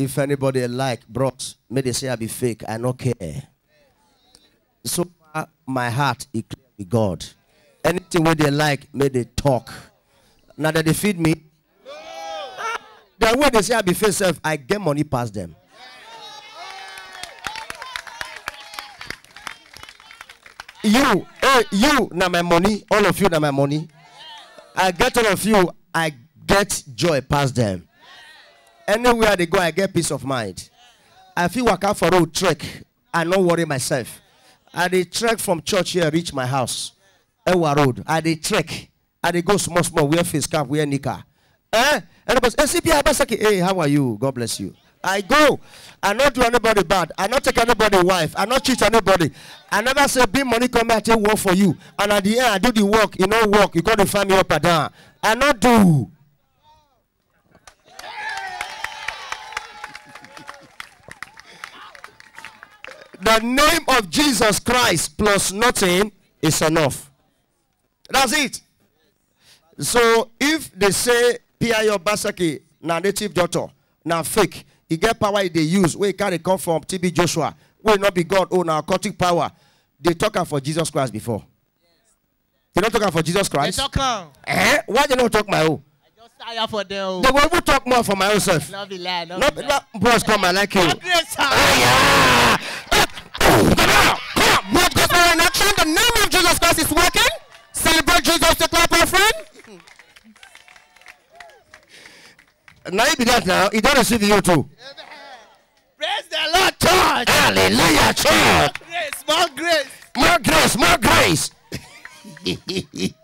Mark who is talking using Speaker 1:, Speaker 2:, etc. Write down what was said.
Speaker 1: if anybody like brought, may they say I be fake. I don't care. So far, my heart is clear with God. Anything where they like, may they talk. Now that they feed me, the way they say I be fake self, I get money past them. You, hey, you, now my money, all of you, now my money. I get all of you, I get joy past them. Anywhere they go, I get peace of mind. I feel out for road trek. I don't worry myself. I dey trek from church here, reach my house. Ewa Road. I dey trek. I dey go small, small, wear face cap, wear nika. Eh? Everybody, Obaseki, hey, how are you? God bless you. I go. I not do anybody bad. I not take anybody wife. I not cheat anybody. I never say big money come here take work for you. And at the end I do the work. You know work. You got to find me up and down. I not do. The name of Jesus Christ plus nothing is enough. That's it. So if they say P.I.O. Basaki na native doctor, na fake, he get power they use, where can it come from TB Joshua, will not be God, oh, now occultic power. They talk for Jesus Christ before. They don't talk for Jesus
Speaker 2: They
Speaker 1: Christ.
Speaker 2: talk.
Speaker 1: Eh? Why they don't talk my own?
Speaker 2: I for them.
Speaker 1: They will talk more for my own self.
Speaker 2: Not be lie. Not
Speaker 1: No,
Speaker 2: be lie.
Speaker 1: no, bros, come, I like Now you be that now. He don't receive you too.
Speaker 2: Praise the Lord, church.
Speaker 1: Hallelujah, church.
Speaker 2: Grace, more grace.
Speaker 1: More grace, more grace.